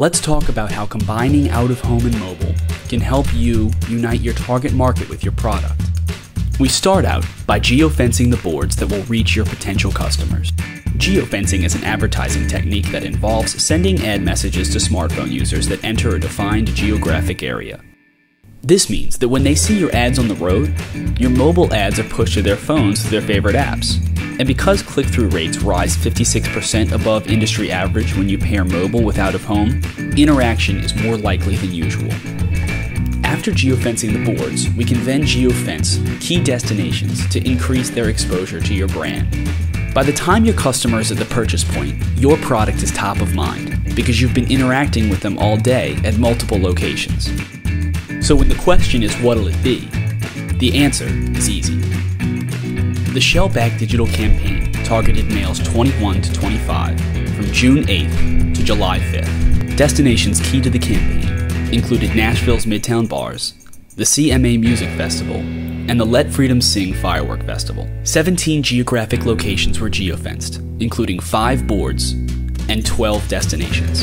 Let's talk about how combining out of home and mobile can help you unite your target market with your product. We start out by geofencing the boards that will reach your potential customers. Geofencing is an advertising technique that involves sending ad messages to smartphone users that enter a defined geographic area. This means that when they see your ads on the road, your mobile ads are pushed to their phones through their favorite apps. And because click through rates rise 56% above industry average when you pair mobile with out of home, interaction is more likely than usual. After geofencing the boards, we can then geofence key destinations to increase their exposure to your brand. By the time your customer is at the purchase point, your product is top of mind because you've been interacting with them all day at multiple locations. So when the question is what'll it be, the answer is easy. The Shellback digital campaign targeted males 21 to 25 from June 8th to July 5th. Destinations key to the campaign included Nashville's Midtown Bars, the CMA Music Festival, and the Let Freedom Sing Firework Festival. 17 geographic locations were geofenced, including 5 boards and 12 destinations.